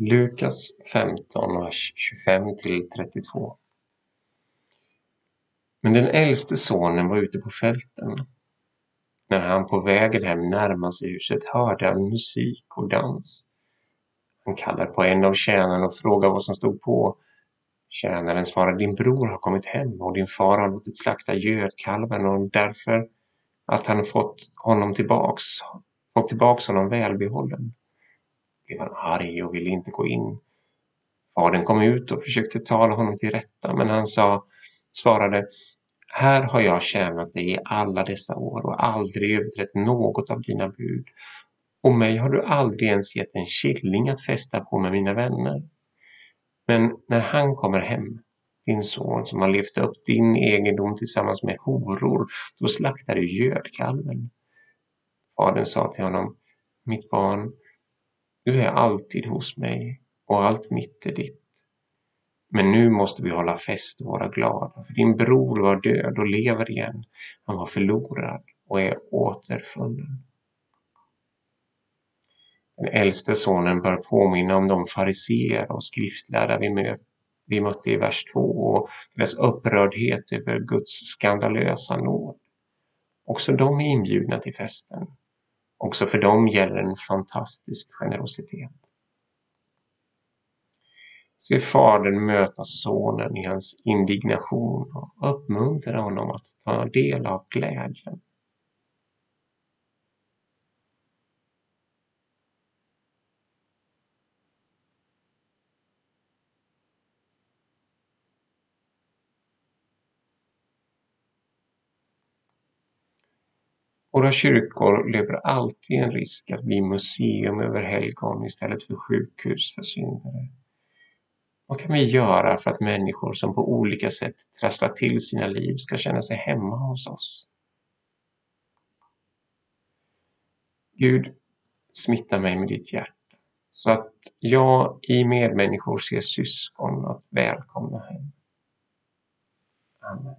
Lukas 15, vers 25-32 Men den äldste sonen var ute på fälten. När han på vägen hem närmade sig huset hörde han musik och dans. Han kallade på en av tjänarna och frågade vad som stod på. Tjänaren svarade, din bror har kommit hem och din far har låtit slakta gödkalven och därför att han fått honom tillbaks, fått tillbaks honom välbehållen blev han arg och ville inte gå in. Fadern kom ut och försökte tala honom till rätta, men han sa, svarade, här har jag tjänat dig i alla dessa år och aldrig överträtt något av dina bud. Och mig har du aldrig ens gett en killing att fästa på med mina vänner. Men när han kommer hem, din son som har levt upp din egendom tillsammans med horor, då slaktar du gödkalven. Fadern sa till honom, mitt barn, du är alltid hos mig och allt mitt är ditt. Men nu måste vi hålla fest och vara glada, för din bror var död och lever igen. Han var förlorad och är återfunnen. Den äldste sonen bör påminna om de fariseer och skriftlärda vi, möt, vi mötte i vers 2 och deras upprördhet över Guds skandalösa nåd. Också de är inbjudna till festen. Också för dem gäller en fantastisk generositet. Se fadern möta sonen i hans indignation och uppmuntra honom att ta del av glädjen. Våra kyrkor löper alltid en risk att bli museum över helgon istället för sjukhus för syndare. Vad kan vi göra för att människor som på olika sätt trasslar till sina liv ska känna sig hemma hos oss? Gud, smitta mig med ditt hjärta så att jag i medmänniskor ser syskon att välkomna hem. Amen.